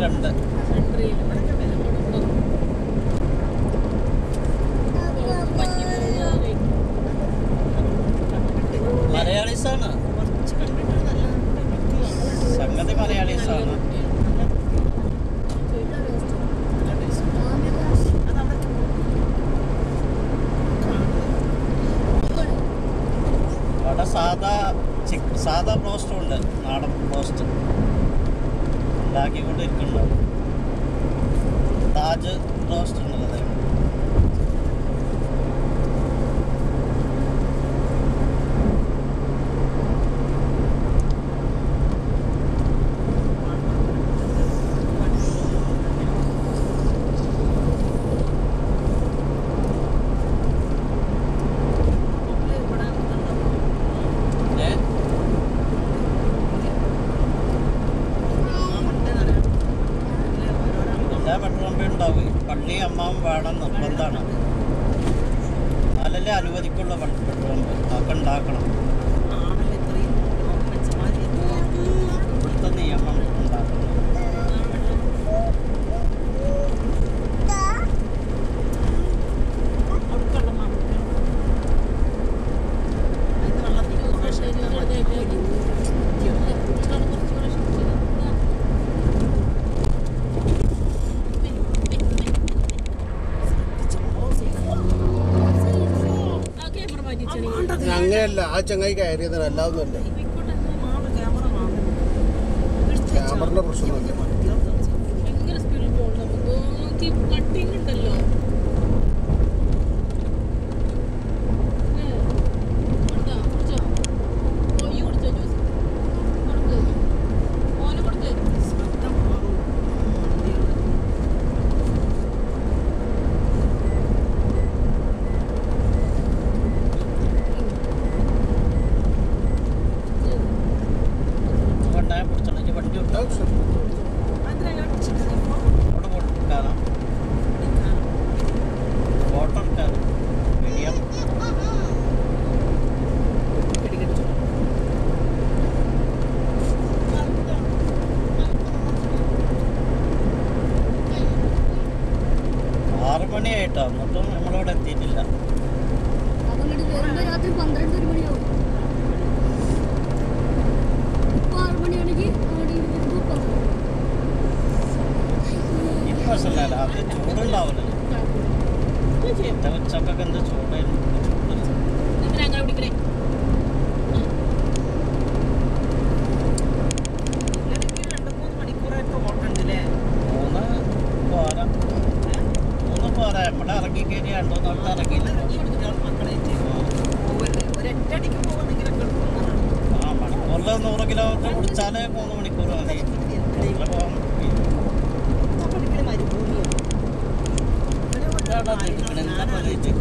രണ്ട് മലയാളീസാണ്. സംഗതി മലയാളീസാണ്. അവിടെ സാധാ സാധാ ബ്രോസ്റ്റും ഉണ്ട്. ഉണ്ടാക്കിക്കൊണ്ടിരിക്കുന്നുണ്ട്. താജ് റോസ്റ്റ് ഉണ്ടല്ലോ പള്ളി അമ്മാവും വേണം നിർബന്ധമാണ്. എന്നാലല്ലേ അനുവദിക്കുള്ള പെട്രോൾ പമ്പ് അതൊക്കെ ഉണ്ടാക്കണം. അങ്ങനെയല്ല. ആ ചങ്ങായി കയറിയതാണ് അല്ലാതൊന്നുമല്ല ക്യാമറ പ്രശ്നമൊന്നുമില്ല. ഭയങ്കര സ്പീഡിൽ പോകണം. കട്ടിങ് ഉണ്ടല്ലോ. മണിയായിട്ടോ എന്നിട്ടും നമ്മളിവിടെ എത്തിയിട്ടില്ല. ഇപ്പൊ പ്രശ്നമില്ല രാത്രി ചൂടുണ്ടാവില്ല ഉച്ച ഉച്ചക്കൊക്കെ എന്ത് ചൂടായിരുന്നു. മൂന്ന് പോരാ നമ്മുടെ ഇറങ്ങി കയറി രണ്ടു നാളത്തെ ഇറങ്ങിയില്ല ആ മണിക്കൂറിൽ നൂറ് കിലോമീറ്റർ കുടിച്ചാലേ മൂന്ന് മണിക്കൂർ മതി. അതിൽ